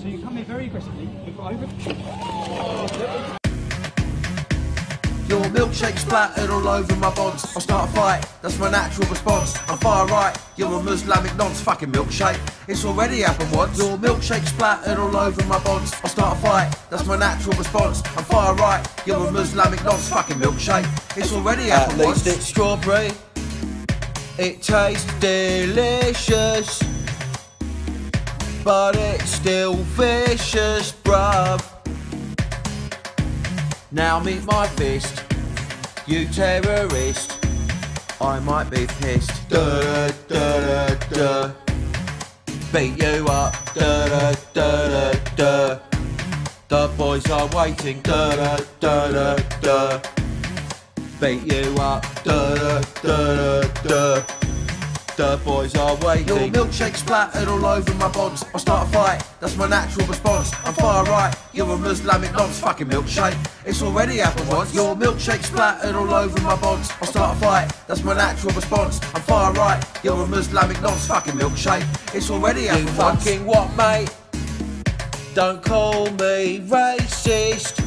So you come in very aggressively. You've got over. Your milkshake splattered all over my bonds. I'll start a fight, that's my natural response. I'm far right, you're a Muslamic nonce, fucking milkshake. It's already happened once. Your milkshake splattered all over my bonds. I'll start a fight, that's my natural response. I'm far right, you're a Muslamic nonce, fucking milkshake. It's already happened. At happened least once. it's strawberry. It tastes delicious. But it's still vicious, bruv. Now meet my fist, you terrorist. I might be pissed. Da da da da da. Beat you up. Da da da da da. The boys are waiting. Da da da da da. Beat you up. Da da da da da. The boys are Your waiting. milkshake splattered all over my bonds. I'll start a fight, that's my natural response. I'm far right, you're a Muslamic nonce, fucking milkshake. It's already happened once. Your milkshake splattered all over my bonds. I'll start a fight, that's my natural response. I'm far right, you're a Muslamic nonce, fucking milkshake. It's already You happened once. fucking what, mate? Don't call me racist.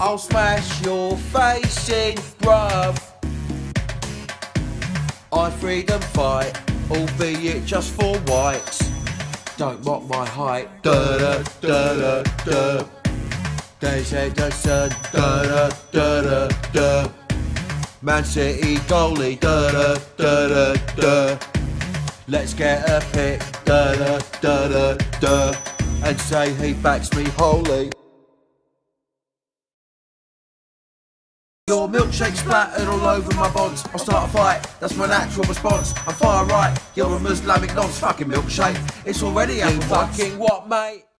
I'll smash your face in, bruv. I freedom fight, albeit just for whites. Don't mock my height. Da da da da da. There's Ederson. Da da da da da. Man City goalie. Da da da da da. Let's get a pic, da da da da da, and say he backs me wholly. Your milkshake splattered all over my bonds. I'll start a fight, that's my natural response. I'm far right, you're a Muslamic nonce, fucking milkshake. It's already a fucking what, mate?